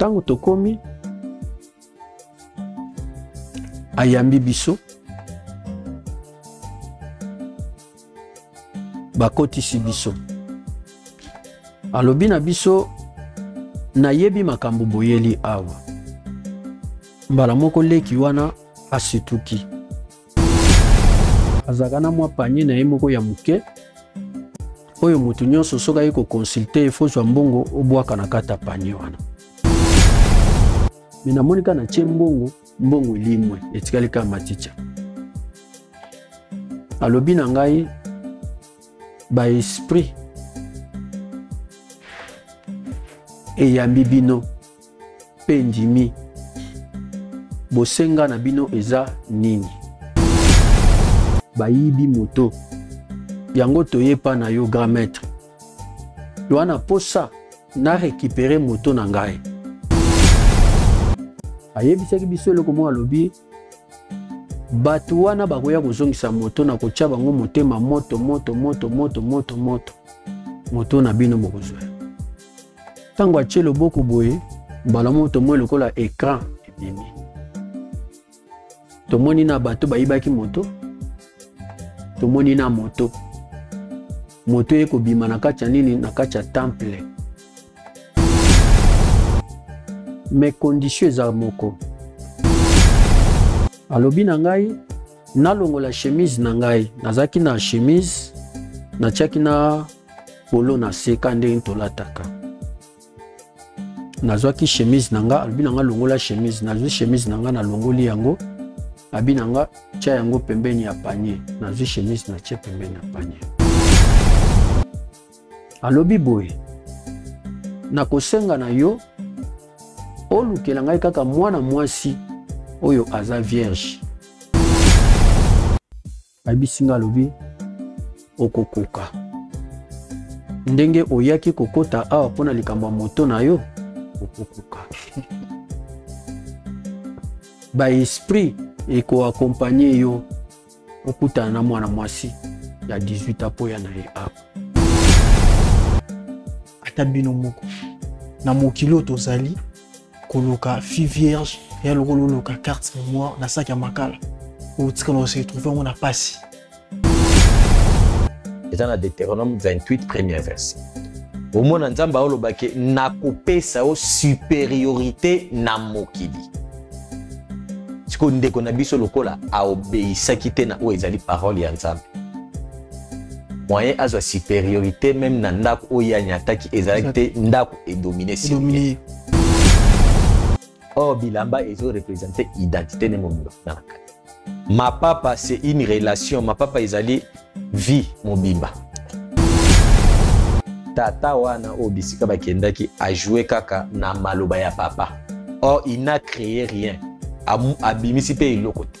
ntango tokomi ayambi biso bakotisi biso alobi na biso nayebi makambo boyeli awa mbala moko leki wana asituki azalaka na mwa panye na ye moko ya moke oyo moto nyonso soki aye koconsulte ye fozwa mbongo obwaka na kati ya panye wana me namoni kaka natye mbongo mbongo elimwe etikali kaka maticha alobi na ngai baesprit eyambi bino mpe ndimi bosenga na bino eza nini bayibi moto yango toye epa na yo grand maître loa na posa na récupere moto na ngai ayebisaki biso eloko moko alobi bato wana bakoya kozongisa moto na kotya bango motema moto moto moto moto moto moto moto na bino bokozwa ntango atye loboko boye mbala moko tomoni lokola ekran ebimi tomoni na bato bayibaki moto tomoni na moto moto eye kobima na kati ya nini na kati ya temple me kondisio eza moko alobi na ngai nalongola chemise na ngai nazalaki na chemise natiaki na polo na seka ndenge tolataka nazwaki chemise na nga alobi na nga longola chemise nazwi chemise na nga nalongoli yango abi na nga tya yango pembeni ya panier nazwi chemise na tye pembeni ya panier alobi boye nakosenga na yo olukela ngai kaka mwana mwasi oyo aza vierge ayebisi nga alobi okokoka ndenge oyaki kokota awa mpo na likambo ya moto na yo okokoka baesprit ekoakompagne yo okutana na mwana mwasi ya 18 a mpo ya na ye awa ata bino moko na mokili oyo tozali koluka fille vierge ya lokola oluka carte mémoire na saki ya makala otikala ose retrouve yango na mpasi eza na deuteronome 28 premier verset omona nzambe aolobaki nakopesa yo superiorité na mokili sikoyo ndeko na biso lokola aobeisaki te na oyo ezali parole ya nzambe moyen azwa supériorité même na ndako oyo ye anyataki ezalaki te ndako edomine sur ye or bilamba ezo représente identité nde mobimba na kati mapapa c'est une relation mapapa ezali vie mobimba tata wana oyo bisika bakendaki ajoue kaka na maloba ya papa or il n'a créé rien abimisi mpe eloko te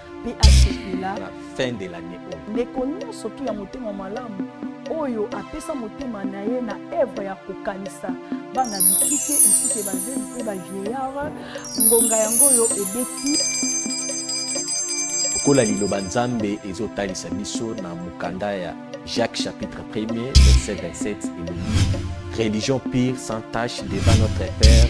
mpe asepela na fin de l'année oyo. Ndeko nyonso tu ya motema malamu oyo apesa motema na ye na evre ya kokanisa bana bitike esike bazeli mpe bavieillard ngonga yango oyo ebeti lokola liloba nzambe ezotalisa biso na mokanda ya jacques chapitre 1er verset 27 elobi religion pire sans tache devant notre père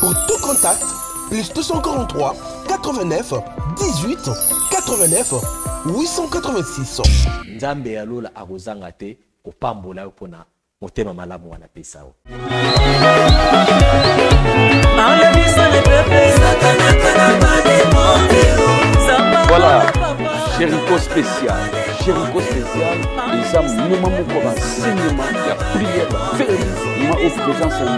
Pour tout contact, plus 243 89 18 89 886. Nzambe ya lola akozanga te kopambola yo pona motema malamu wana pesa yo. Voilà, Jericho spécial. Jericho spécial, les âmes, maman, mon combat, Seigneur, la prière, la fête, ma haute présence,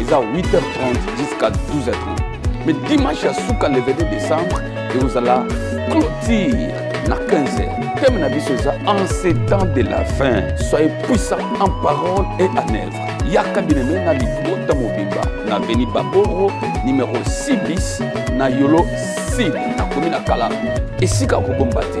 eza 8h30 jusqu'à 12h30 mais dimanche ya suka le 22 décembre ekozala clôture na 15h thème na biso eza en ces temps de la fin soyez puissant en parole et en œuvre yaka bineme na libota mobimba na veni baboro numero 6 bis na yolo sud nakomi na kala esika kobomba te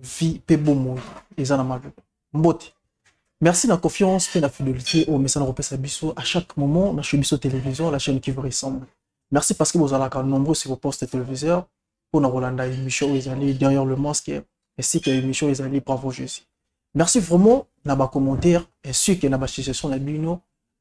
vie mpe bomoi eza na maloba mbote merci na confiance mpe na fidelité oyo mesana kopesa biso à chaque moment na chez biso télévision la chaîne qui vous ressemble merci parce que bozalaka nombreux sur vos postes téléviseurs mpo na kolanda émission oyo ezali derrière le masque ainsi que émission oyo ezali bravo jésus merci vraiment na bacommentaire ainsi que na basuggestion na bino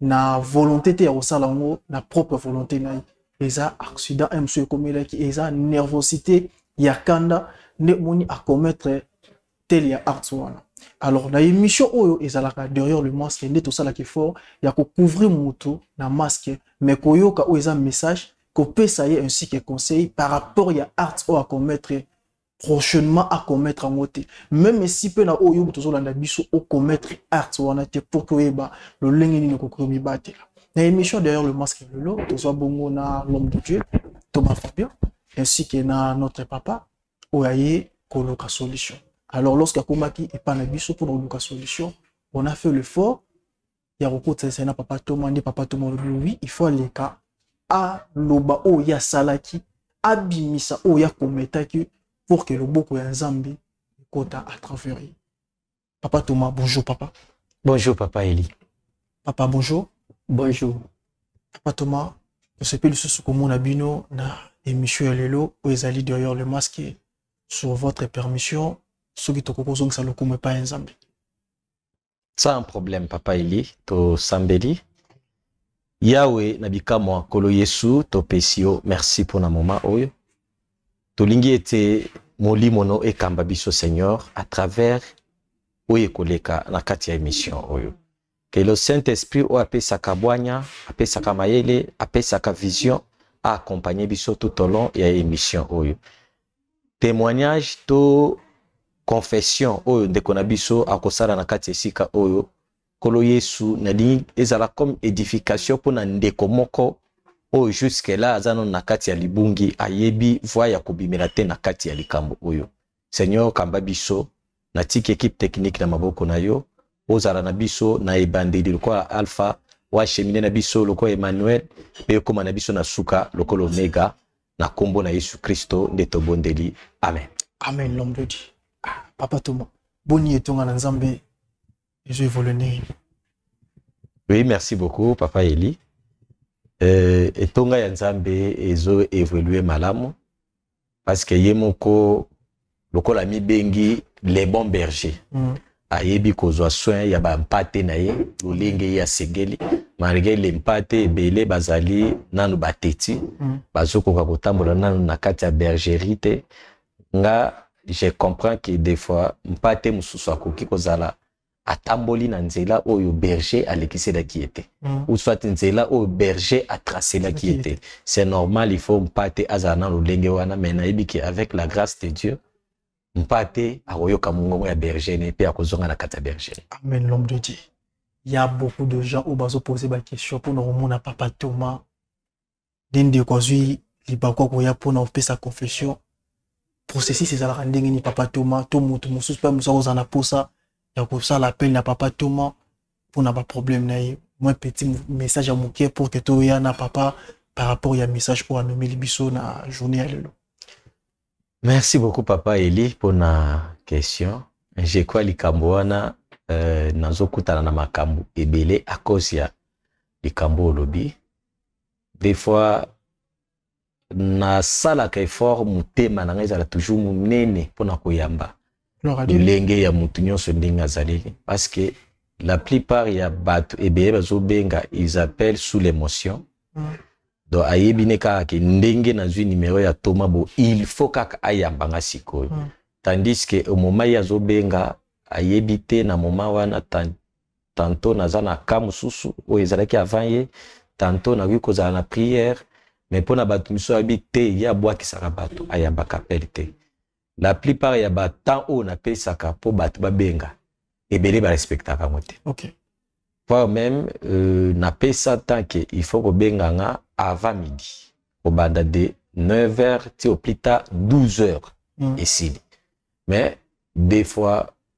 na volonté te ya kosala yango na propre volonté na ye eza accident ya mosusu ekomelaki eza nervosité ya kanda nde moni acommettre tel ya arts wana alors na émission oyo ezalaka derrière le masque nde tosalaka effort ya kocouvrir motu na masque mais koyoka oyo eza message kopesa ye ainsi que conseil par rapport ya arts oyo acommettre prochainement à commettre en te même si pe na oyo moto tozolanda biso au commettre art wana te pour que oyeba lolenge nini okoki omibatela na émission d'ailleurs le masque lelo tozwa bongo na l'homme de dieu thomas fabien ainsi que na notre papa oyo aye koluka solution alors lorsque akomaki epai na biso mpona koluka solution on a fait l'effort ya kokotisa esali na papa toma nde papa toma olobi wi il faut aleka aloba oyo ye asalaki abimisa oyo ya kometaki pour que loboko ya nzambe ekota à travers ye papa toma bonjour papa bonjour papa eli papa bonjour bonjour papa toma tosepeli lisusu komona bino na émission ya lelo oyo ezali derrière le masque sur votre permission soki tokoki kozongisa lokumu epai ya nzambe Sans problème, Papa Eli, to sambeli. Yahweh na bikamwa kolo Yesu to pesio merci pour na moment oyo. Tolingi ete molimo no ekamba biso Seigneur à travers oyo ekoleka na kati ya émission oyo. Que le Saint-Esprit oyo apesaka bwanya, apesaka mayele, apesaka vision a accompagner biso tout au long ya émission oyo. temoignage to confession oyo ndeko na biso akosala na kati ya esika oyo nkolo yesu nalingi ezala comme edification mpo na ndeko moko oyo jusque là aza nano na kati ya libungi ayebi voi ya kobimela te na kati ya likambo oyo seigneur kamba biso natiki ekipe technique na maboko na yo ozala na biso na ebandeli lokola alpha wachemine na biso lokola emmanuel mpe ekóma na biso na suka lokola omega Na kombo na Yesu Kristo nde tobondeli. Amen. Amen Lombodi. Ah, papa Toma, boni etonga na Nzambe ezo evolue nini? Oui, merci beaucoup papa Eli. Euh, etonga ya Nzambe ezo evolue malamu parce que ye moko lokola amibengi le bon berger mm. ayebi kozwa soin ya bampate na ye lolenge ye asengeli malgre le mpate ebele bazali nanu bateti mm. bazokoka kotambola nanu na kati ya bergerie te nga je comprends que des fois mpate mosusu akoki kozala atamboli na nzela oyo berger alekiselaki ye te mm. ou soit nzela oyo berger atracelaki ye te c'est normal il faut mpate azala na lolenge wana mais nayebi ke avec la grâce de dieu mpate akoyoka mongongo ya berger ne mpe akozonga na kati ya berger amen l'homme de dieu ya beaucoup de gens oyo bazopoze baquestion mpona komona papa thomas nde ndeko azwi libaku akoya mpo na kopesa confession processus ezalaka ndenge nini papa toma to moto mosusu mpe mosusu akozala na mposa ya kosala appel na papa toma mpo na baproblème na ye moi petit message ya moke pour que toya na papa par rapport ya message oyo amemeli biso na journée ya lelo merci beaucoup papa eli mpo na question je crois likambo wana euh, nazokutana na makambo ebele à cause ya likambo olobi des fois nasalaka effort motema na ngai ezala toujours monene mpo na koyamba lolenge ya motu nyonso ndenge azaleli parce que la plupart ya bato ebele bazobenga ils appellent sous l'émotion mm. donc ayebi ne kaka ke ndenge nazwi numero ya toma bo il faut kaka ayamba nga sikoyo mm. tandis que omoma ye azobenga ayebi te na moma wana tanto naza na ka mosusu oyo ezalaki avant ye tanto nakoki kozala na prière mais mpo na bato mosusu ayebi te ye abwakisaka bato ayambaka apele te la plupart ya batemps oyo napesaka mpo bato babenga ebele barespectaka yango te okay. voire même euh, napesa temps ke il faut kobenga nga avant midi kobanda de 9 heures ti au plus tard 12 heures mm. esili mais des fois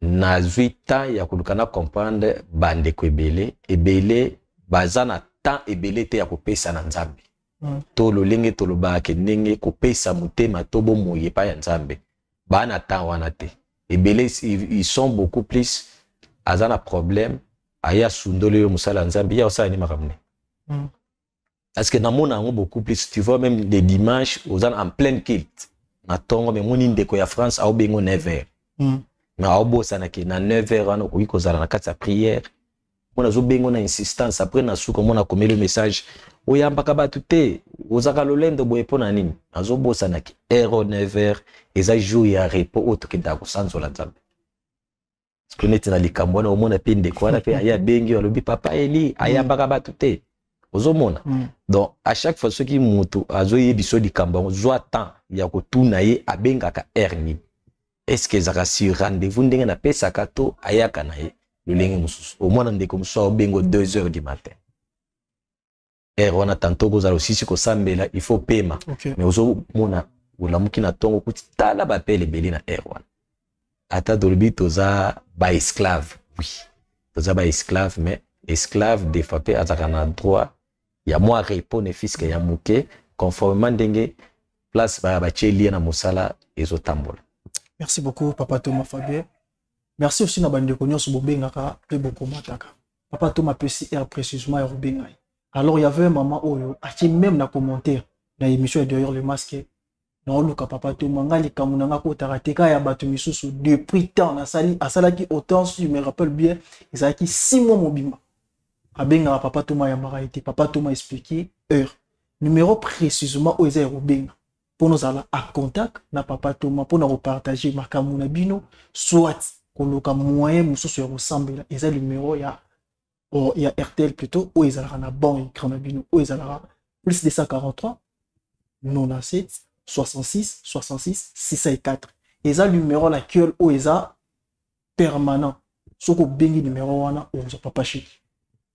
nazwi temps ya koluka na comprendre bandeko ebele ebele baza na temps ebele te ya kopesa na nzambe mm. to lolenge tolobaka ke ndenge kopesa motema to bomoi epai ya nzambe baa na temps wana te ebele ils sont beaucoup plus aza na problème aye asundoli yo mosala ya nzambe ye osala ni makambo ne mm. Parce que namona yango beaucoup plus, tu vois même les dimanches aux en plein culte. Na tongo mais moni ndeko ya France au bengo 9h. Mm. Mais au bosana ke na 9h wana okoki kozala na kati ya prière. Mona zo bengo na insistance après na suka mona komeli message oyambaka bato te ozaka lolendo boye mpo na nini nazobosanaki ero 9 heure eza jour ya repos oyo tokendaka kosanzola nzambe sikoyo neti na likambo wana omona mpe ndeko wana mpe aye abengi yo alobi papa eli ayambaka bato te ozomona mm. donc à chaque fois soki moto azoyebisa yo likambo yango zwa temps ya kotuna ye abengaka heure nini estce ezalaka sur rendez-vous ndenge napesaka to ayaka na ye lolenge mosusu omwana ndeko mosusu aobengo 2 heures du matin heure wana tanto kozala osisi kosambela il faut pema okay. mais ozomona olamuki na ntongo okuti tala bapele ebele na heure wana ata tolobi toza baesclave oui toza baesclave mais esclave de fois mpe azalaka na droit ya mwa repos ne fiske ya moke conformément ndenge place batyeli ye na mosala ezotambola merci beaucoup papa thomas fabien merci aussi na bandeko nyonso bobengaka mpe bokomataka papa toma apesi heure précisement ya kobenga ye alors il y avait un maman oyo atie même na commentaire na émission ya derrière le masque naoluka papa toma ngai likambo na ngai akotaka te kaka ya bato misusu depuis temps nasali asalaki autant si je me rappelle bien ezalaki six mois mobimba abengaka papa toma ayambaka ye te papa toma explique heure numero précisement oyo eza ya kobenga mpo nozala a contact na papa toma mpo na kopartage makambo na bino soit koluka moyen mosusu ya kosambela eza numero ya or, ya rtl plutôt oyo ezalaka na bon écran na bino oyo ezalaka plus 243 97 66 66 604 eza numero na kiol oyo eza permanent soki obengi numero wana okozwa papa shiki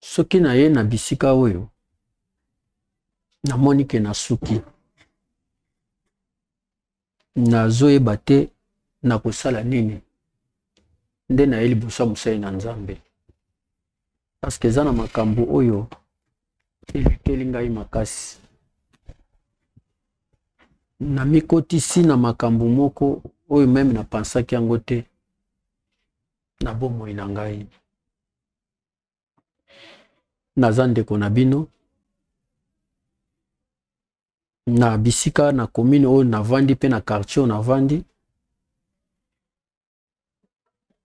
soki naye na bisika oyo namoni ke nasuki nazoyeba te nakosala nini nde naye liboso ya mosali na nzambe parceke eza na makambo oyo elukeli ngai makasi namikotisi na makambo moko oyo meme napansaki yango te na bomoi na ngai naza ndeko na bino na bisika na commune oyo navandi mpe na quartier oyo navandi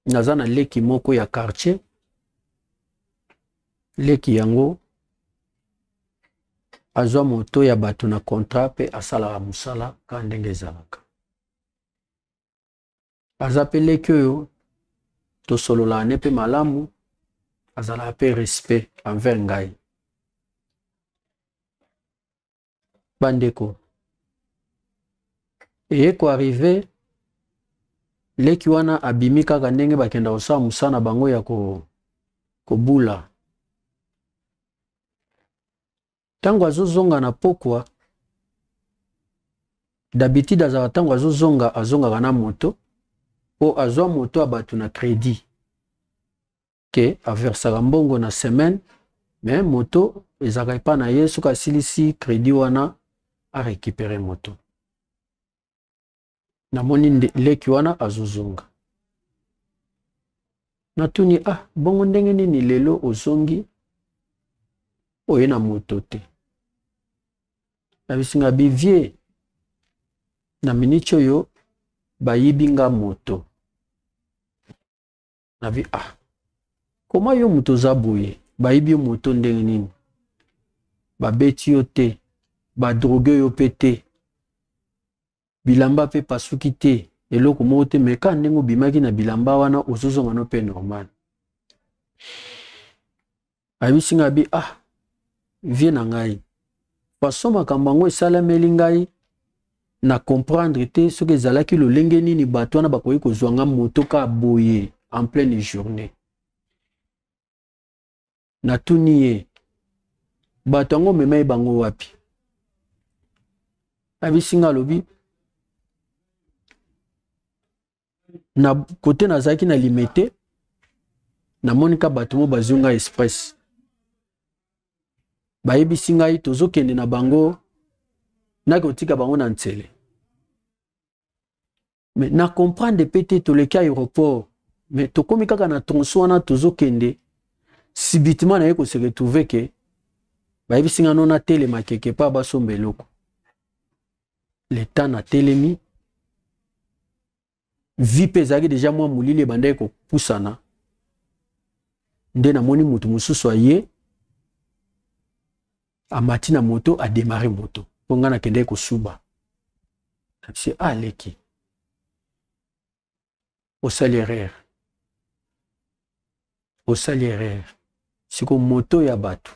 naza na leki moko ya quartier leki yango azwa moto ya bato na contrat mpe asalaka mosala kaka ndenge ezalaka aza mpe leki oyo tosololaka ne mpe malamu azalaka mpe respect envers ngai bandeko eye koarrive leki wana abimi kaka ndenge bakenda kosala mosala na bango ya ko, kobula ntango azozonga na pokwa d'habitude azalaka ntango azozonga azongaka na moto mpo azwa moto ya bato na crédit ke aversaka mbongo na semaine me moto ezalaka epa na ye soki asilisi crédit wana arécupere moto namoni nde leki wana azozonga natuni ah bongo ndenge nini lelo ozongi oye na moto te nabisinga bivie na miniti oyo bayibi nga moto na bi ah koma yo moto oza boye bayibi yo moto ndenge nini babeti yo te badroge yo mpe te bilamba mpe pasuki te eloko moko te me kaka ndenge obimaki na bilamba wana ozozonga no mpe normal ayebisi ngai abi ah vie na ngai façon makambo yango esalameli ngai na comprendre te soki ezalaki lolenge nini bato wana bakoki kozwa nga moto ka boye en pleine journée natuni ye bato yango omemai bango wapi abisi nga alobi na kote nazalaki na limete namoni ka bato mo bazwi ngai express bayebisi ngai tozokende na bango nakotika bango na nsele me na comprendre mpe te toleki aéroport me tokomi kaka na tronso wana tozokende subitement naye kose retrouve ke bayebisi ngai no natelema keke mpo basomba eloko le temps natelemi vi mpe ezalaki deja mwa molili ebandaki kopusana nde namoni moto mosusu aye amati na moto ademare moto mpo ngai nakendaki kosuba nabisi aleki ah, osali erreur osali erreur siko moto ya bato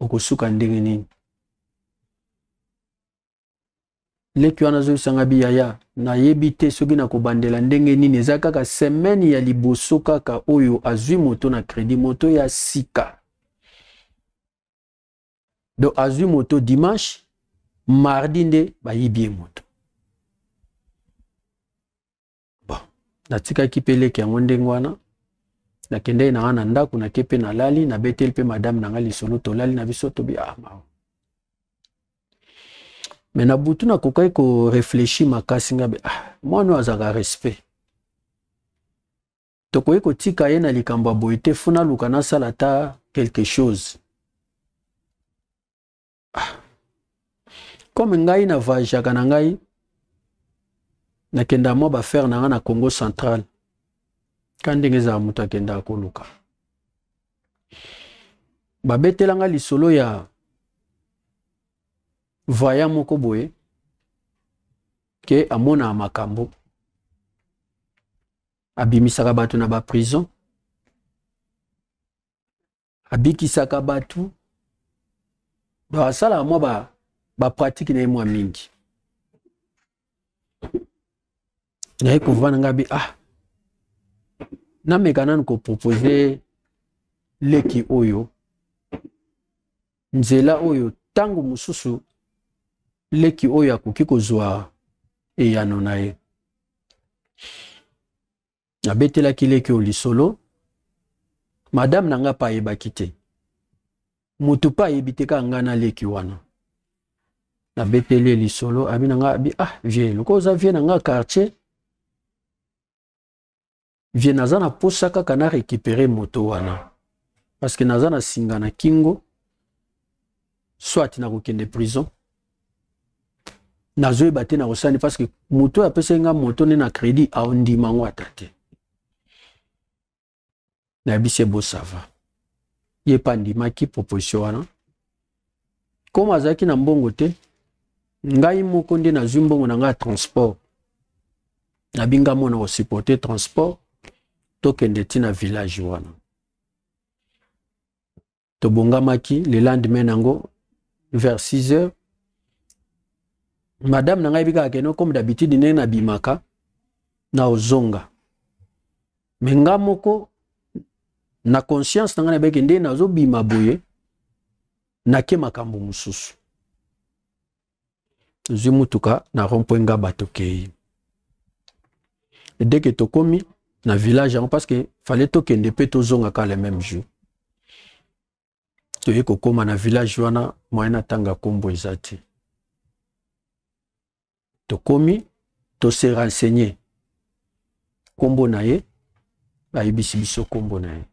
okosuka ndenge nini leki wana azongisanga biyaya nayebi te soki nakobandela ndenge nini eza kaka semaine ya liboso kaka oyo azwi moto na kredi moto ya sika donc azwi moto dimanche mardi nde bayibi ye moto bon natikaki mpe leki yango ndenge wana nakendeki na nga na ndako nake mpe nalali nabeteli mpe madame na nga lisolo tolali na biso tobi ah, mawa me na butu nakokaki koreflechi makasi ngabe ah, mwana oyo azalaka respect tokoki kotika ye na likambo ya boye te fo naluka nasala ata quelque chose ah. comme ngai na voyageaka na ngai nakendaka mwa bafere na ngai na congo central ka ndenge ezala moto akendaka koluka babetela ngai lisolo ya voya moko boye ke amonaka makambo abimisaka bato na baprison abikisaka bato donc asalaka mwa ba, bapratike na ye mwa mingi naye kovanda ngai bi ah nameka nanu kopropose leki oyo nzela oyo ntango mosusu leki oyo akoki kozwa eyano na ye nabetelaki leki oyo lisolo madame na ngai mpe ayebaki te motu mpe ayebi te kaka ngai na leki wana nabeteli ye lisolo abi na ngai abi ah vie lokola oza vie na ngai quartier vie naza na posa kaka na récupérer moto wana parce que naza na singa na kingo soit nakokende prison nazoyeba te nakosani parce que moto oyo apesaki nga moto nde na crédit aondima yango ata te na bise bo sava ye mpe andimaki proposition wana koma azalaki na mbongo te ngai moko nde nazwi mbongo na ngai ya transport nabinga mwana kosupporte transport tokende ntina village wana tobongamaki le lendemain nango vers 6 heures madame na ngai yebi kaka keno comme d'habitude ndenge nabimaka na ozonga me nga moko na conscience na ngai nabeke nde nazobima boye nake makambo mosusu tozwi motuka na rompwe ngaba tokei edeke tokomi na village yango parce que fallait tokende mpe tozongaka le même jour toye kokóma na village wana moyen atanga nkombo eza te tokomi tose renseigner nkombo na ye bayebisi biso nkombo na ye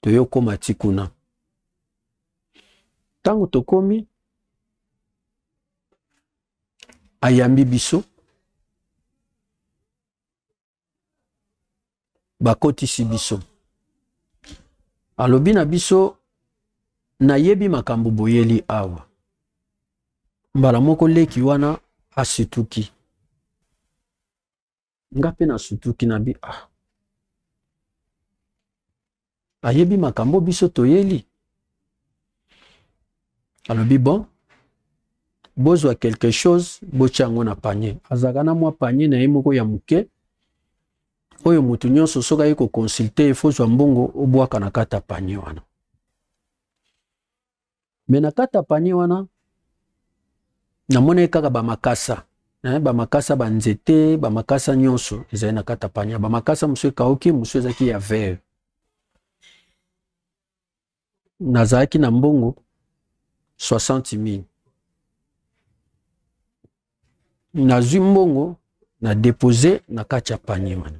toye okoma ti kuna ntango tokomi ayambi biso bakotisi biso alobi na biso nayebi makambo boyeli awa mbala moko leki wana asituki nga mpe nasutuki na bi ah. ayebi makambo biso toyeli alobi bon bozwa quelque chose botya yango na panier azalaka na mwa panier na ye moko ya moke oyo moto nyonso soki aye koconsulte efo zwa mbongo obwaka na kati ya panier wana me na kati ya panie wana namonaki kaka bamakasa eh, bamakasa banzete bamakasa nyonso ezali na kati ya panie bamakasa mosusu ekauki mosusu ezalaki ya vere nazalaki na mbongo 60 mille nazwi mbongo na depose na kati ya panie wana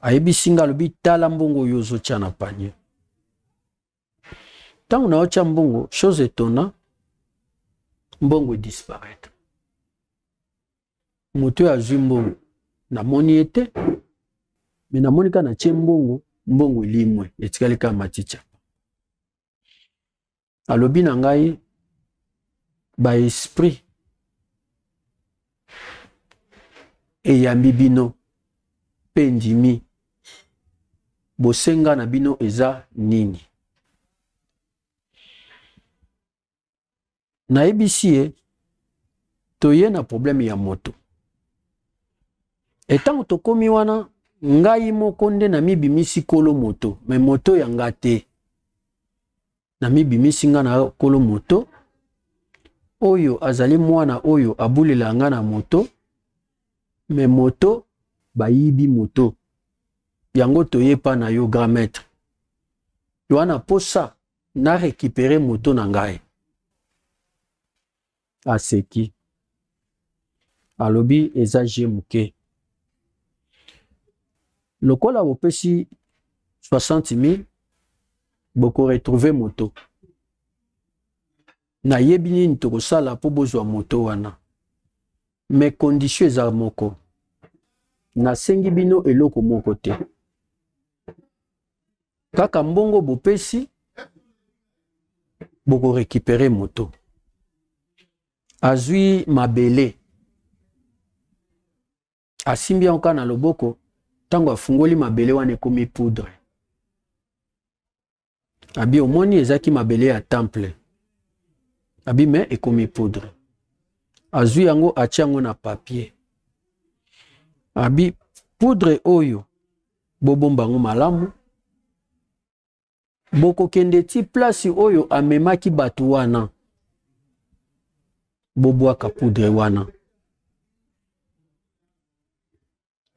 ayebisi nga alobi tala mbongo oyo ozotya na panie ntango naotya mbongo chose etonna mbongo edisparaitre moto oyo azwi mbongo namoni ye te me namoni kaka natye mbongo mbongo elimwe etikali kaka matitya alobi na ngai baesprit eyambi bino mpe ndimi bosenga na bino eza nini nayebisi ye toye na probleme ya moto etango tokomi wana ngai moko nde namibimisi kolo moto me moto ya nga te namibimisi nga na kolo moto oyo azali mwana oyo abulela nga na moto me moto bayibi moto yango toye epa na yo grand maître wana mposa na récupere moto na ngai aseki alobi eza je moke lokola bopesi 60 000 bokoretrouve moto nayebi nini tokosala mpo bozwa moto wana me kondisio eza moko nasengi bino eloko moko te kaka mbongo bopesi bokorekipere moto azwi mabele asimbi yango kaka na loboko ntango afungoli mabele wana ekomi poudre abi omoni ezalaki mabele ya temple abi me ekomi poudre azwi yango atye yango na papier abi poudre oyo bobomba yango malamu bokokende ti place oyo amemaki bato wana bobwaka poudre wana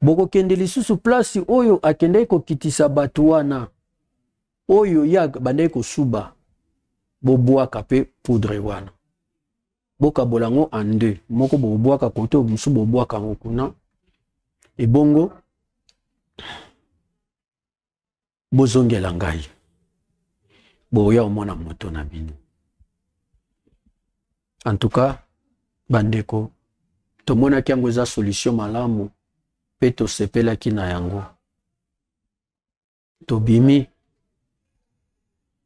bokokende lisusu place oyo akendaki kokitisa bato wana oyo ye abandaki kosuba bobwaka mpe poudre wana bokabola yango en deux moko bobwaka kote mosusu bobwaka yango kuna ebongo bozongela ngai boya omona moto na bino en tout cas bandeko tomonaki yango eza solution malamu mpe tosepelaki na yango tobimi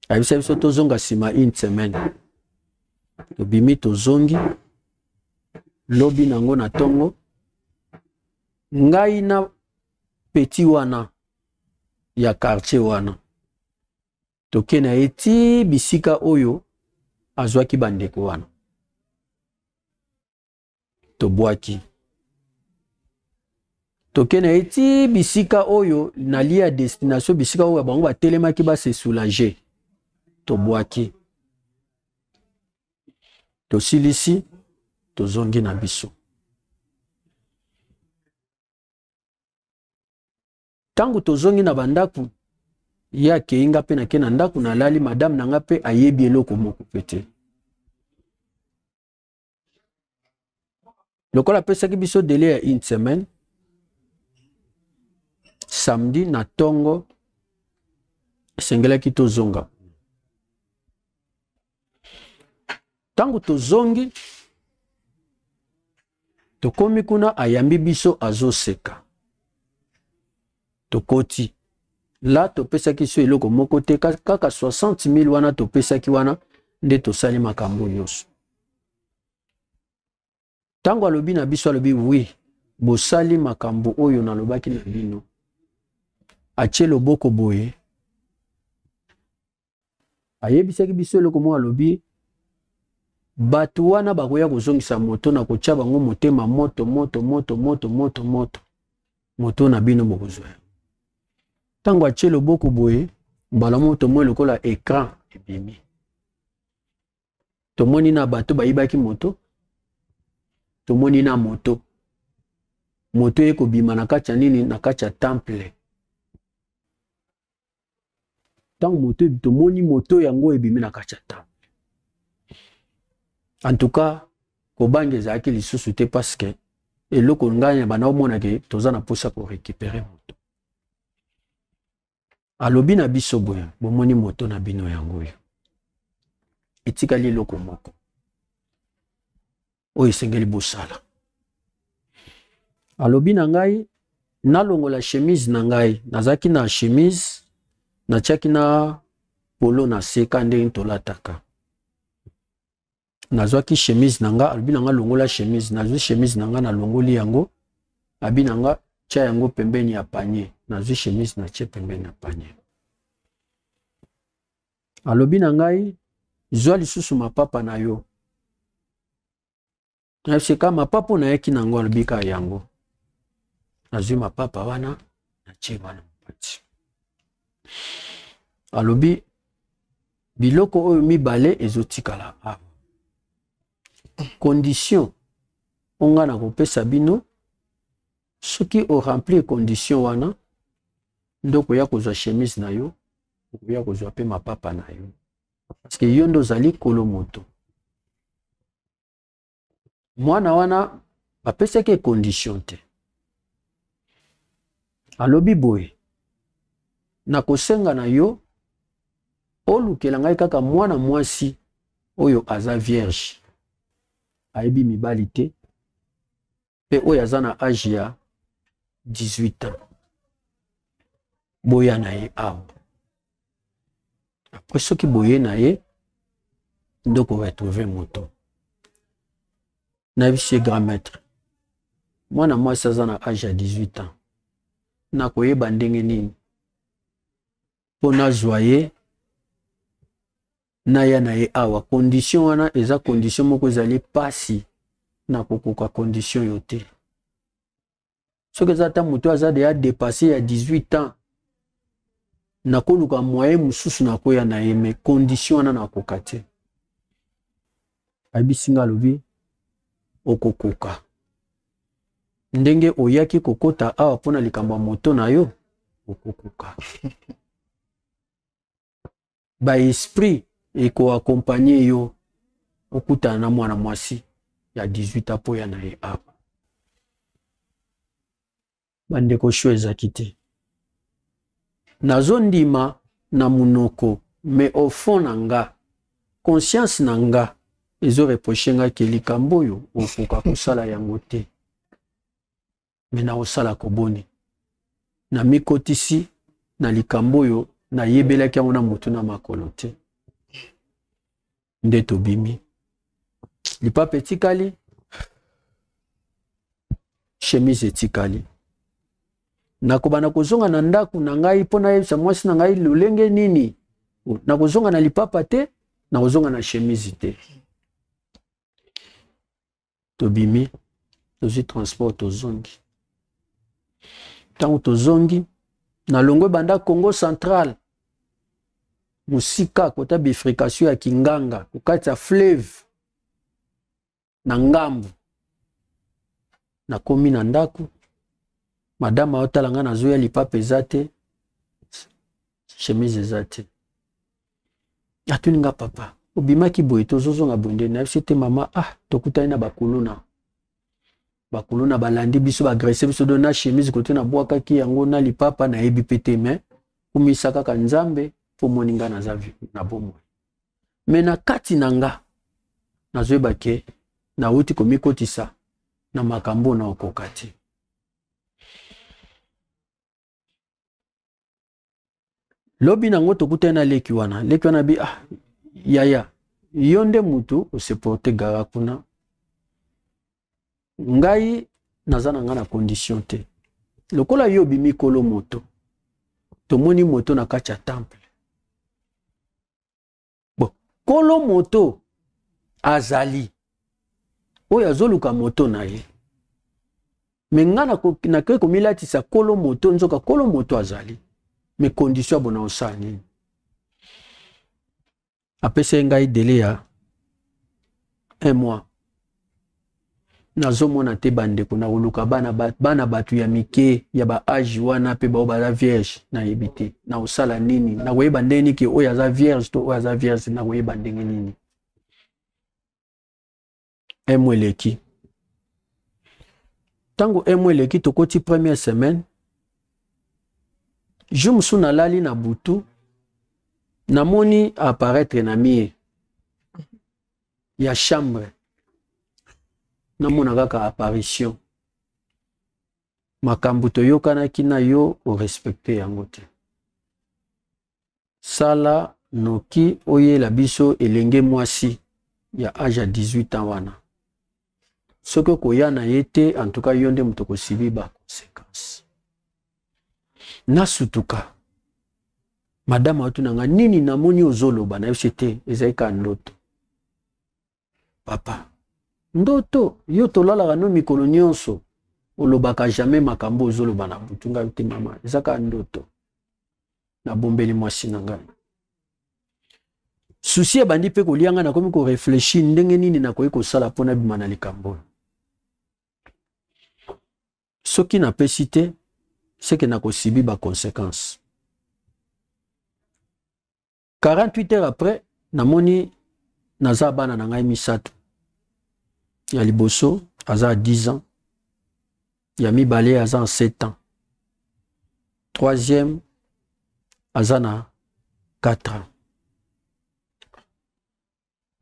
ayebisa biso tozonga nsima une semaine tobimi tozongi lobi nango na ntongo ngai na peti wana ya kartier wana toke na ye ti bisika oyo azwaki bandeko wana tobwaki toke na ye ti bisika oyo nalie ya destination bisika oyo bango batelemaki base soulage tobwaki tosilisi tozongi na biso ntango tozongi na bandako ye akei nga mpe nake na ndako nalali madame na nga mpe ayebi eloko moko mpe te lokola apesaki biso dele ya une semaine samedi na ntongo esengelaki tozonga ntango tozongi tokomi kuna ayambi biso azoseka tokoti la topesaki so eloko moko te kaka 60 000 wana topesaki wana nde tosali makambo nyonso ntango alobi na biso alobi wi bosali makambo oyo nalobaki na bino atie loboko boye ayebisaki biso eloko moko alobi bato wana bakoya kozongisa moto na kotya bango motema moto moto moto moto moto moto moto na bino bokozwa yango ntango atye loboko boye mbala moko tomoni lokola ekran ebimi tomoni na bato bayibaki moto tomoni na moto moto eye kobima na kati ya nini na kati ya temple ntango moto tomoni moto yango ebimi na kati ya ntango en tout cas kobanga ezalaki lisusu te parce que eloko ngai na banda omonake toza na mposa korécupere moto alobi na biso boye bomoni moto na bino yango oyo etikali eloko moko oyo esengeli bosala alobi na ngai nalongola chemise na ngai nazalaki na chemise natiaki na polo na seka ndenge tolataka nazwaki chemise na nga alobi na nga longola chemise nazwi chemise na nga nalongoli yango abi na nga tya yango pembeni ya panier nazwi chemise na tie pembeni ya panier Alobi na ngai, zwa lisusu mapapa na yo. Naseka mapapa oyo nayaki na yango, alobi kaka yango. Nazwi mapapa wana, natie wana mopati. Alobi, biloko oyo mibale ezotikala awa. Condition oyo ngai nakopesa bino, soki oremplir condition wana, nde okoya kozwa chemise na yo okoya kozwa mpe mapapa na yo parceke yo nde ozali kolo moto mwana wana bapesaki ye condition te alobi boye nakosenga na yo olukela ngai kaka mwana mwasi oyo aza vierge ayebi mibali te mpe oyo aza na age ya 18 ans boya na ye awa apres soki boye na ye nde okoretrouve moto nayebisi ye grand maître mwana mwasi aza na age ya 18 ans nakoyeba ndenge nini mpo nazwa ye naya na ye awa condition wana eza condition moko ezali pasi na kokoka condition yo te soki eza ata moto aza deya dépasse ya 18 ans nakoluka moyen mosusu nakoya na ye me condition wana nakoka te ayebisi nga alobi okokoka ndenge oyaki kokota awa mpo na likambo ya moto na yo okokoka ba esprit eko accompagner yo okutana na mwana mwasi ya 18 apo ya na ye awa bandeko sho ezaki te nazondima na munoko me au fond na nga conscience na nga ezoreproche nga ke likambo oyo okoka kosala yango te me nakosala koboni namikotisi na likambo oyo nayebelaki yango na motu na makolo te nde tobimi lipapa etikali chemise etikali nakobana kozonga na ndako na ngai mpo nayebisa mwasi na ngai lolenge nini nakozonga na lipapa te nakozonga na chemise te tobimi tozwi transport tozongi ntango tozongi na longo ebanda congo central mosika kota bifrication ya kinganga kokati ya fleuve na ngambo nakomi na ndako madame aotala ngai nazoya lipapa eza te chemise eza te atuni nga papa obimaki boye tozozonga boye nde nayebisi te mama ah tokutani na bakuluna bakuluna balandi biso bagrese biso do na chemise kote nabwakaki yango na lipapa nayebi mpe te me kumisa kaka nzambe mpo omoni nga naza na bomoi me na kati na nga nazoyeba ke nauti komikotisa na makambo na okoka te lobi nango tokutani na leki wana leki wana bi ah yaya yo nde mutu oseporte gara kuna ngai naza na ngai na condition te lokola yo obimi kolo moto tomoni moto na kati ya temple bon kolo moto azali oyo azoluka moto na ye me ngai nakoki komilatisa kolo moto nzoka kolo moto azali me kondisio ya bona osala nini apesaki ngai dele ya un mois nazomona te bandeko na koluka bana, bana bato ya mike ya baage wana mpe bao baza vierge nayebi te na kosala nini na koyeba ndenge nini ke oyo aza vierge to oyo aza vierge na koyeba ndenge nini emo eleki ntango emo eleki tokoti première semaine jour mosusu nalali na butu namoni apparaître na mire ya chambre namona kaka apparition makambo toyokanaki na yo orespecte yango te sala noki oyela biso elenge mwasi ya age ya 18 ans wana soki okoya na ye te en tout cas yo nde moto okosibi ba conséquence nasutuka madame auti na ngai nini namoni ozoloba nayebisi te ezali kaka ndoto papa ndoto yo tolalaka no mikolo nyonso olobaka jamais makambo ozoloba na butu ngai te mama eza kaka ndoto nabombeli mwasi na ngai susi ebandi mpe kolia ngai nakomi koreflechi ndenge nini nakoki kosala mpo nabima na likambo oyo soki napesi te seke nakosibi baconsequence 48 heures après namoni naza bana na ngai misato ya liboso aza 10 ans ya mibale aza na 7 ans troisième aza na 4 ans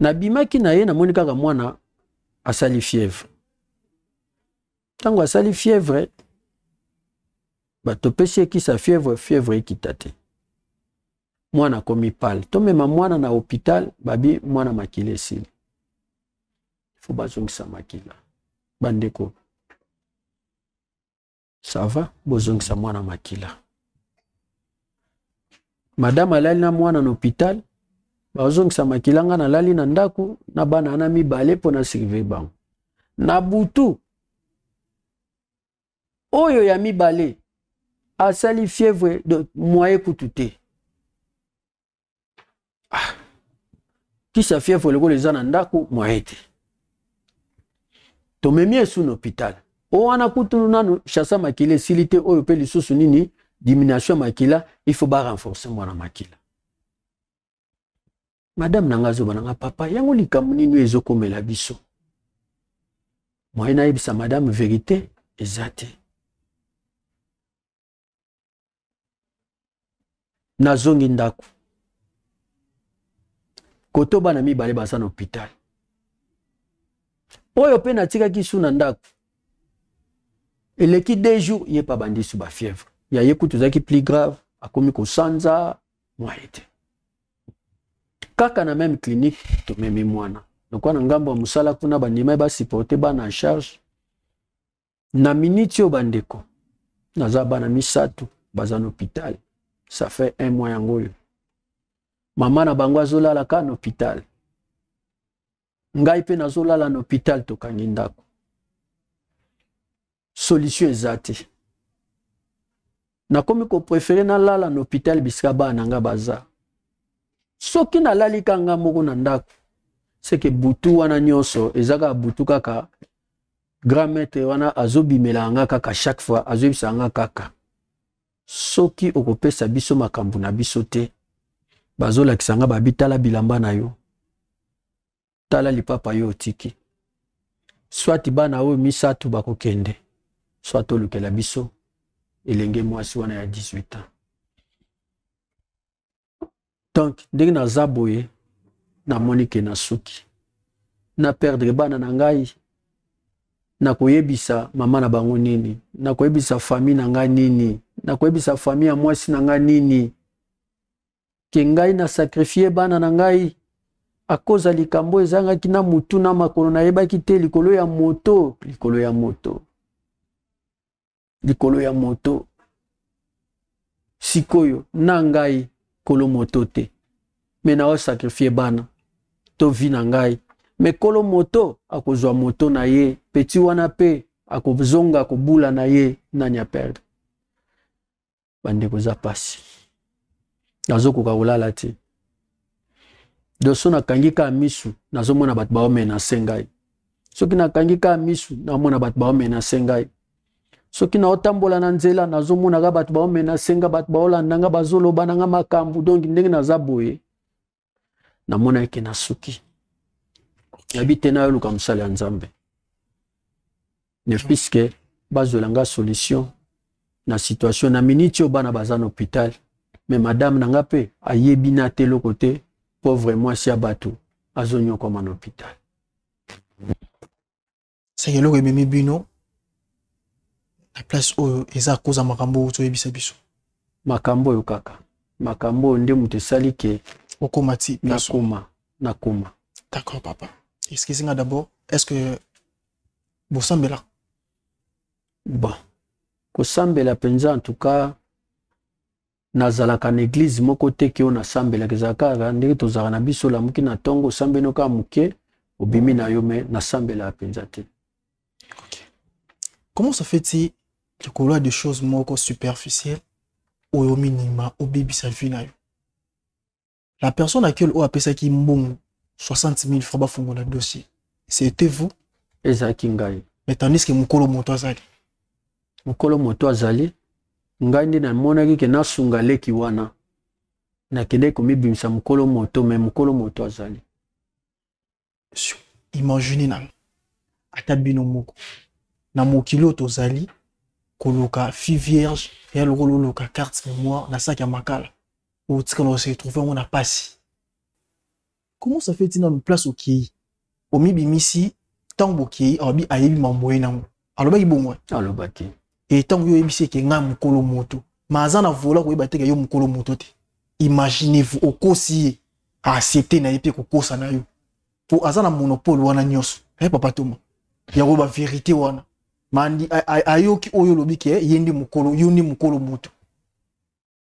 nabimaki na ye namoni kaka mwana asali fièvre ntango asali fièvre batopesi ekisa fièvre fièvre ekita te mwana akomi pale tomema mwana na hôpital babi mwana makili esili faut bazongisa makila bandeko ça va bozongisa mwana makila madame alali na mwana na hôpital bazongisa makila nga nalali na ndako na bana wana mibale mpo na surveille bango na butu oyo ya mibale asali fièvre de moye kutu te ah. kisi ya fievre lokola eza na ndako mwaye te tomemi esu na hôpital o wana kutu nanu chasa makila esili te oyo mpe lisusu nini diminution ya makila il faut barenforce mwana makila madame na ngai azoba na ngai papa yango likambo nini oyo ezokomela biso moye nayebisa madame verité eza te nazongi ndako koto bana mibale baza na hôpital oyo mpe natikaki su na ndako eleki deux jours ye mpe abandi su bafièvre ya ye kutu ezalaki plus grave akomi kosanza mwaye te kaka na meme clinique tomemi mwana lokola na ngambo ya mosala kuna bandimai basuporte bana en charge na miniti oyo bandeko naza bana misato baza na hôpital ça fait un mois yango oyo mama na bango azolala kaka na hôpital ngai mpe nazolala na hôpital tokangi ndako solution eza te nakomi koprefere nalala na hôpital bisika bana na ngai baza soki nalali ka ngai moko na ndako seke butu wana nyonso eza kaka butu kaka grand maître wana azobimelaka nga kaka chaque fois azoyebisaka nga kaka soki okopesa biso makambo na biso te bazolakisa nga babi tala bilamba na yo tala lipapa yo otiki swati bana oyo misato bakokende soit tolukela biso elenge mwasi wana ya 18 ans donc ndenge naza boye namoni ke nasuki na perdre bana na ngai nakoyebisa mama na bango nini nakoyebisa fami na ngai nini nakoyebisa fami ya mwasi na ngai nini ke ngai na sakrifie bana na ngai akoza likambo ezangaki na motu na makolo nayebaki te likolo ya moto likolo ya moto likolo ya moto sikoyo na ngai kolo moto te me naosakrifie bana to vi na ngai me kolo moto akozwa moto na ye peti wana mpe akozonga kobula na ye nani aperdre bandeko eza mpasi nazokoka kolala te doso nakangi kaka misu nazomona bato baomenase ngai soki nakangi kaka misu namona bato baomenase ngai soki naotambola na nzela nazomonaka bato baomenase nga bato baolanda nga bazoloba na nga makambo donki ndenge naza boye namonaki ke nasuki nayebi te nayoluka mosala ya nzambe mais puiske bazwela nga solution na situation na miniti oyo bana baza na hôpital mais madame na nga mpe ayebi na te eloko te pauvre mwasi ya bato azonyokwama na hôpital seke eloko ememi bino na place oyo eza akoza makambo oyo toyebisa biso makambo oyo kaka makambo oyo nde moto esali ke okoma ti nakoma nakoma d'accord papa excuse nga d'abord est ce que bosambela bon kosambela mpenza en tout cas nazalaka na eglize moko te ke oyo nasambelaka ezalaka kaka ndenge tozalaka na biso olamuki na ntongo osambeli okaa moke obimi na yo me nasambelaka mpenza te okay. comment ça fait ti likolo ya de choses moko superficielle oyo minima obebisa vie na yo la personne à qui oyo apesaki mbongo 60 000 francs bafungola dossier c'était vous ezalaki ngai mais tandis que mokolo moto azali mokolo moto azali ngai nde namonaki ke nasunga leki wana nakendeki komibimisa mokolo moto me mokolo moto azali imagine nanu ata bino moko na mokili oyo tozali koluka fille vierge ya lokola oluka carte mémoire na saki ya makala otikala ose retrouve yango na mpasi comment ça fait ti nanu place okei omibimisi ntango bokei ayebi mamboye nango alobaki bongo eh? alobaki e ntango yo oyebisi eke ngai mokolo moto ma aza na vola koyeba teke yo mokolo moto te imaginez-vous okosi ye aaccepte na ye mpe kokosa na yo mpo aza na monopole wana nyonso e papa toma yango baverité wana mandi ayoki oyo olobi ke ye nde mokolo yo nde mokolo moto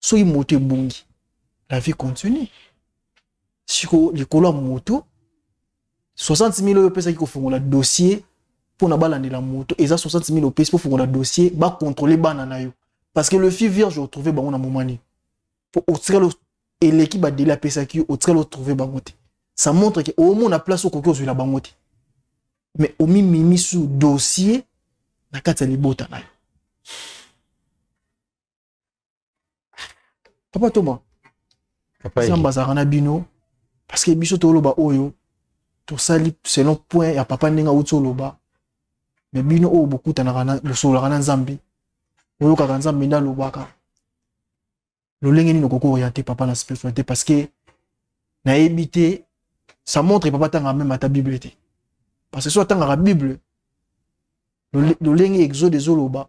soki moto ebungi la vie continue siko likolo ya moto 60 000 oyo opesaki kofongola dossier mpo na balandela moto eza 60 000 opesi mpo fongola dossier bakontrole bana na yo parce que le fille vierge otrouve bango na moma nini mpo otikala eleki badeli apesaki yo otikala otrouve bango te ça montre ke omona place okoki ozwela bango te mais omimimi su dossier na kati ya libota na yo papa toma nzambe azalaka na bino parce que biso toloba oyo tosali selon point ya papa ndenge auti oloba me bino oyo bokutanaka bosololaka na nzambe oyokaka nzambe nde alobaka lolenge nini okoki oriente papa na spiritualité parce que nayebi te ça montre papa atangaka meme ata bible te parce que so atangaka bible lolenge exode ezoloba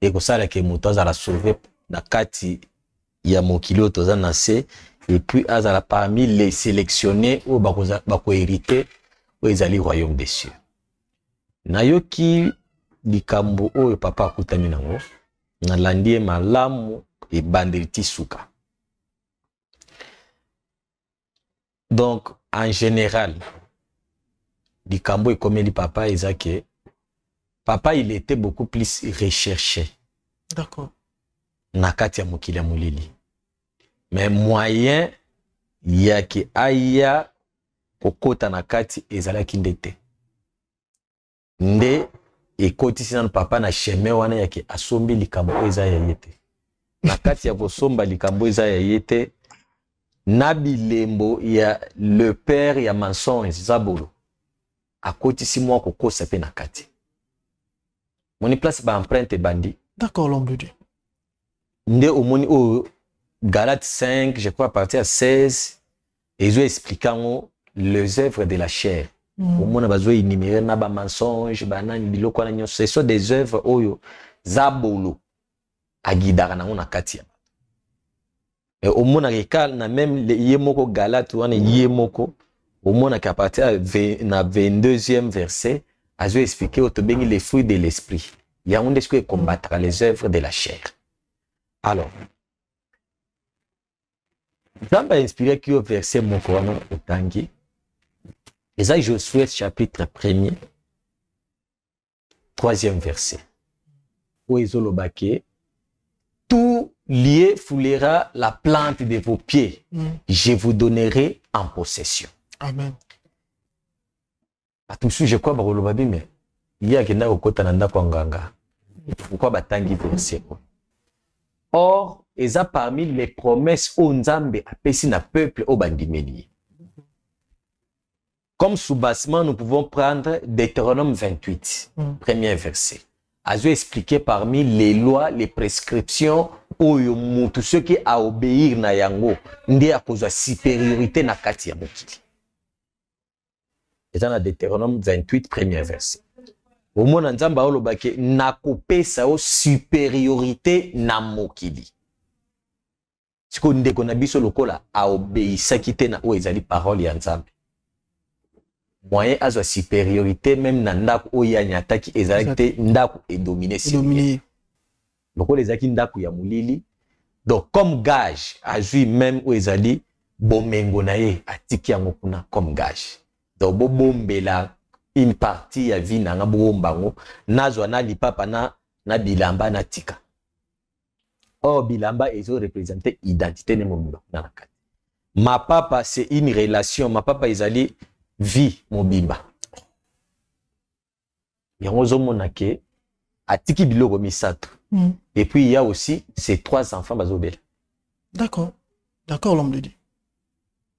ekosala ke moto azala sauve na kati ya mokili oyo toza na se epuis azala parmi les sélectionne oyo bakoherite oyo ezali royaume des cieux nayoki likambo oyo papa akutani nango nalandi ye malamu ebandeli ti suka donc en général likambo ekomeli papa eza ke papa il était beaucoup plus recherché d'accord na kati ya mokili ya molili mais moyen ya ke aya kokota na kati ezalaki nde te nde ekotisi nanu papa na chemin wana ya ke asombi likambo oyo eza ya ye te na kati ya kosomba likambo eza ya ye te na bilembo ya le père ya mensonge zabolo akotisi mwa kokosa mpe na kati moni place baemprunte ebandi d'accord lombudi nde omoni oyo galate 5 je crois à partir ya 16 ezo explike yango les œuvres de la chair mm. omona bazo énumere na bamensonge banani biloko wana nyonso ce sont des œuvres oyo zabolo agidaka nango na kati ya mais omonaka ekal na meme ye moko galate wana ye moko omonaka à partir na 22e verset azo expliquer oyo tobengi les fruits de l'esprit yango nde soki ekombataka les œuvres de la chair alors nzambe ainspiraki yo verset moko wana otangi eza josue chapitre 1er troisième verset oyo ezoloba ke tout lieu foulera la plante de vos pieds mm. je vous donnerai en possession amen bato mosusu je crois bakoloba bi me ye akenda kokɔta na ndako ya nganga pourkui batangi verse oyo or eza parmi les promesses oyo nzambe apesi na peuple oyo bandimeli ye comme soubassement nous pouvons prendre Deutéronome 28 mm. premier verset azo expliquer parmi les lois les prescriptions oyo mutu soki aobéir na yango nde akozwa supériorité na kati ya mokili eza na Deutéronome 28 premier verset omona nzambe aolobaki nakopesa yo supériorité na mokili sikoyo ndeko na biso lokola aobeisaki te na oyo ezali parole ya nzambe moyen azwa supériorité meme na ndako oyo anyataki ezalaki te ndako edomine sirye lokola ezalaki ndako ya molili donc comme gage azwi meme oyo ezali bomengo na ye atiki yango kuna comme gage donc bobombela une partie ya vie na nga bowomba yango nazwa na lipapa na, na bilamba natika or bilamba ezo represente identite ne mobimba kuna na kati mapapa c'est une relation mapapa ezali vie mobimba yango ozomona ke atiki biloko misato mm. et puis il y a aussi ces trois enfants bazobela d'accord d'accord l'homme de Dieu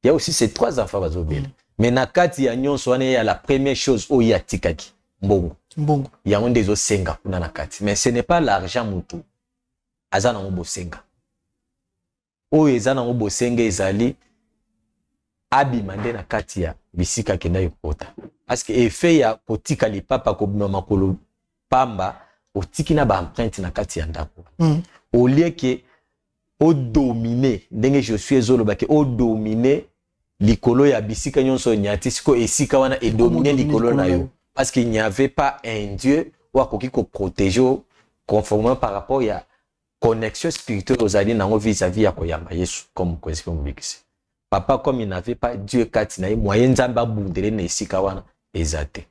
Il y a aussi ces trois enfants bazo bela. Mm. Mais na kati ya nyonso wana ya la première chose oyo atikaki mbongo. Mbongo. Yango nde ezo senga kuna na kati. Mais ce n'est pas l'argent mutu aza nango bosenga. Oyo eza nango bosenga ezali abima nde na kati ya bisika akenda ekota. Parce que effet ya kotika lipapa kobima makolo pamba otiki na ba empreinte na kati ya ndako. Mm. Au lieu que o domine ndenge Josué ezoloba ke o domine likolo ya bisika nyonso onyati siko esika wana edomine likolo na yo parce qu'il n'y avait pas un Dieu oyo akoki ko protéger conformément par rapport ya connexion spirituelle ozali nango vis-à-vis ya koyamba Yesu comme mokonzi mpe mobikisi papa comme il n'avait pas Dieu kati na ye moyen nzambe abundele na esika wana eza te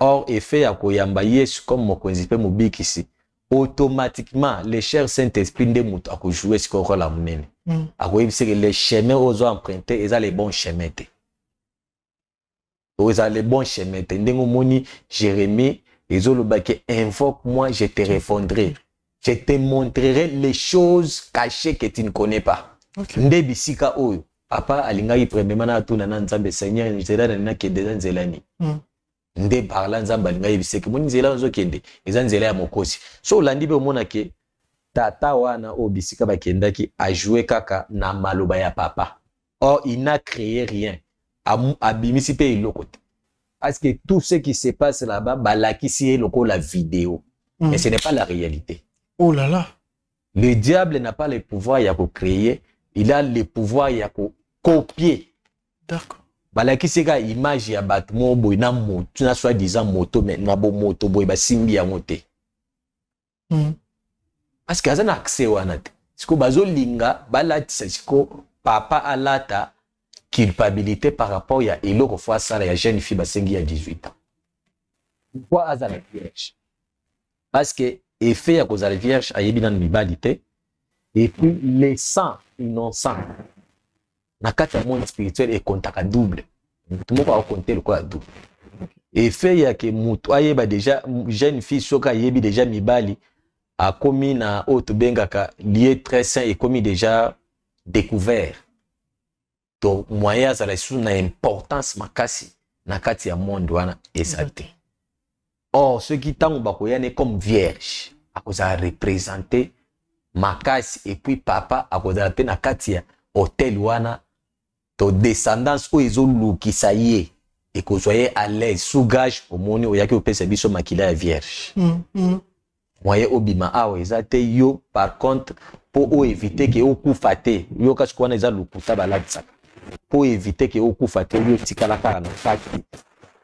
Or, effet ya koyamba Yesu comme mokonzi mpe mobikisi, automatiquement le cher Saint-Esprit nde moto akojoue sikoyo role ya monene. Mm. Akoyebisa ke le chemin ozo emprunter eza le bon chemin te. Oza le bon chemin te. Ndenge omoni Jérémie ezoloba ke invoque moi je te répondrai. je te montrerai les choses cachées que tu ne connais pas okay. nde bisika oyo papa alingaki premièrement na atuna na nzambe seigneur nzela na nina kende eza nzela nini mm. nde parla nzambe alingaki biseke moni nzela ozokende eza nzela ya mokosi so olandi mpe omona ke tata wana oyo bisika bakendaki ajoue kaka na maloba ya papa or il n'a créé rien abimisi mpe eloko te parce que tout ce qui se passe là-bas balakisi ye lokola video mm. mais ce n'est pas la réalité oh là là le diable n'a pas le pouvoir ya kocréer il a le pouvoir ya kocopier d'accord balakisi kaka image ya bato moko boye na moto na soi disant moto mais na bomoto boye basimbi yango te mm. parce que aza na accès wana te siko bazolinga balatisa siko papa alata culpabilité par rapport ya eloko fo asala ya jeune fille basengi ya 18 ans pourquoi azala vierge parce que effet ya kozala vierge ayebi nanu mibali te et puis le sang innocent na kati ya monde spirituel ekontaka double motu moko akokonte lokola double effet ya ke motu ayeba deja jeune fille soki ayebi deja mibali akomi na oyo tobengaka lieu très saint ekomi deja découvert to moyen azala lisusu na importance makasi na kati ya monde wana ezali te or soki ntango bakoya ne comme vierge akozala represente makasi epuis papa akozala mpe na kati ya hotel wana to descendance oyo ezolukisa ye ekozwa ye à l'aise sous gage omoni oyaki opesa biso makila ya vierge mm, mm. moyen obima awa eza te yo par contre mpo oevite ke okufa te yo kasi wana eza lokuta balatisaka mpo oevite ke okufa te yo otikala kaka na kati temple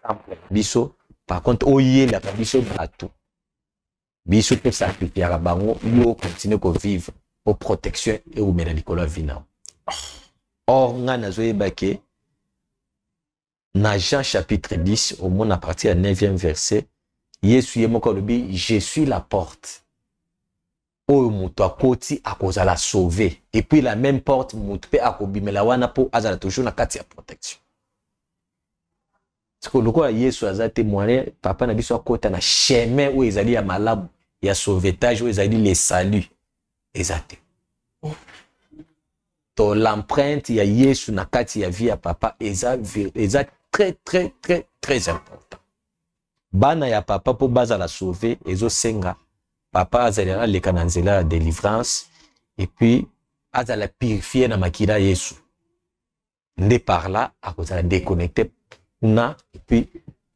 na biso par contre oyelaka biso bato biso tosakrifiyaka bango yo okontinue kovivre mpo protection eumela likolo ya vi na yo or ngai nazoyeba ke na Jean chapitre 10 au moins à partir du 9e verset Yesu ye moko alobi je suis la porte oyo moto akoti akozala sauve et puis la même porte moto mpe akobimela wana mpo azala toujours na kati ya protection siko lokola yesu aza te moyen papa na biso akota na chemin oyo ezali ya malamu ya sauvetage oyo ezali le salut eza te to l'empreinte ya yesu na kati ya vie ya papa eza, eza très très très très important bana ya papa mpo bazala sauve ezosenga papa azala aleka na nzela ya délivrance epuis azala purifie na makila yesu nde par là akozala déconnecté kuna epuis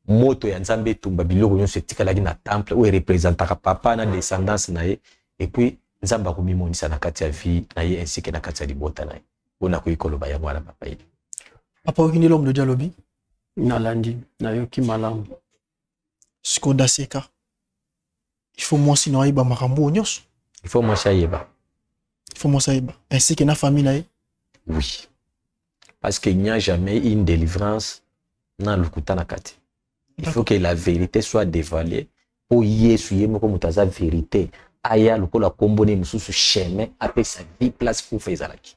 moto ya nzambe etumba biloko nyonso etikalaki na temple oyo erepresentaka papa na descendance na ye epuis nzambe akomimonisa na kati ya vie na ye ainsi ke na kati ya libota na ye oyo nakoki koloba yango wana papa ye papa oyoki nde lomdo alobi nalandi nayoki malamu sikoyo daseka il faut mwasi na yo ayeba makambo oyo nyonso il faut mwasi ayeba il faut mwasi ayeba ainsi que na famille na ye oui parce qu'il n'y a jamais une délivrance na lokuta na kati il faut que la vérité soit dévoilée mpo yesu ye moko moto aza vérité aya lokola kombo ne mosusu chemin apesa vie place kufa ezalaki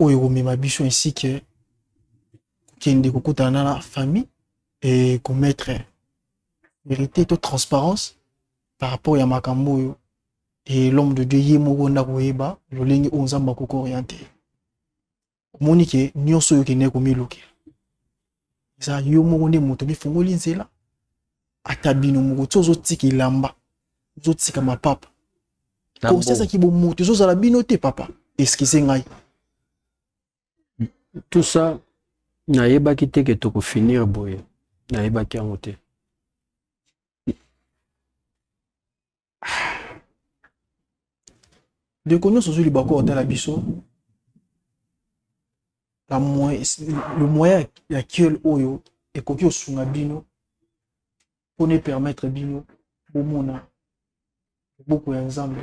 oyo ekomema biso ainsi que kokende kokutana na famille e komettre vérité to transparence par rapport ya makambo oyo e l'homme de dieu ye moko nda koyeba lolenge oyo nzambe akoko oriente omoni ke nyonso oyo okendeki komilukela eza yo moko nde moto mifungoli nzela ata bino moko ti ozotika elamba ozotika mapapa konsi ezaki bomoto ezozala bino te papa eskize ngai tout ça nayebaki te ke tokofinir boye nayebaki yango te ndeko nyonso ozwi libaku otala biso na le moyen ya kiel oyo ekoki kosunga bino mpo na epermettre bino bomona loboko ya nzambe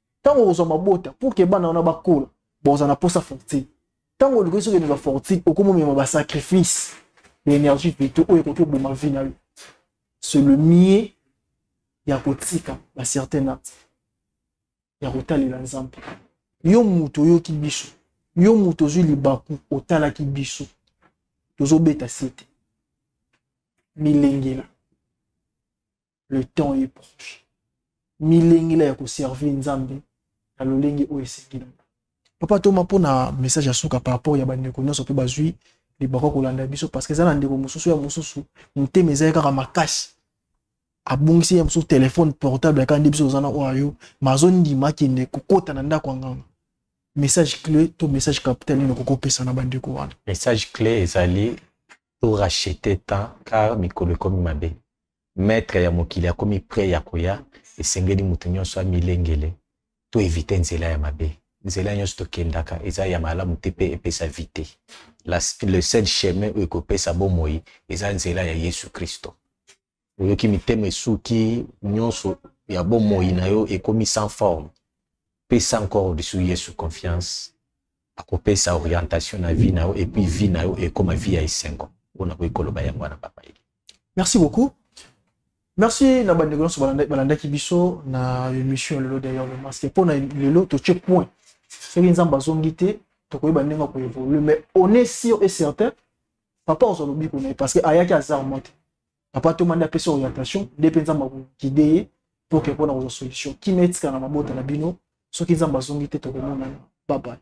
ntango okozwa mabota pour ke bana wana bakola boza na posa fortune ntango olikoki soki ezwa fortune okomomema basacrifice ya énergie veto oyo ekoki oboma vie na yo c'est le mieux ya kotika ba certain acte ya kotalela nzambe yo moto oyoki biso yo moto ozwi libaku otalaki biso tozobeta sete milengela le temps est proche milengela ya koservir nzambe na lolenge oyo esengeli papa toma mpo na message ya suka par rapport ya bandeko nyonso mpe bazwi libaka kolanda biso parce que eza na ndeko mosusu ya mosusu motema ezali kaka makasi abungisi ye mosusu telefone portable yaka nde biso toza na oyo yo ma azondima akende kokota na ndako ya nganga message clé to message capital nini okoki kopesa na bandeko wana message clé ezali to racheter temps car mikolo ekomi mabe maître ya mokili akomi près ya koya esengeli moto nyonso amilengele to éviter nzela ya mabe nzela nyonso tokendaka eza ya malamu te mpe epesa vi te le seul chemin oyo ekopesa bomoi eza nzela ya yesu kristo oyoki mitema esuki nyonso ya bomoi na yo ekomi sans forme pesa encore lisu yesu confiance akopesa orientation na vie na yo epuis vie na yo ekoma vie ya esengo oyo nakoki koloba yango wana papa eli merci beaucoup merci na bandeko nyonso balandaki biso na émission lelo d'ailleurs le masque mpo na lelo totie point soki nzambe azongi te tokoyeba ndenge ya koévolue mais on est sûr et certain papa ozwa lobiko na ye parce que ayaki aza mwa te papa toma nde apesa orientation nde mpe nzambe akokide ye mpo ke mpona kozwa solution kimia etikala na mabota na bino soki nzambe azongi te tokomonana babaye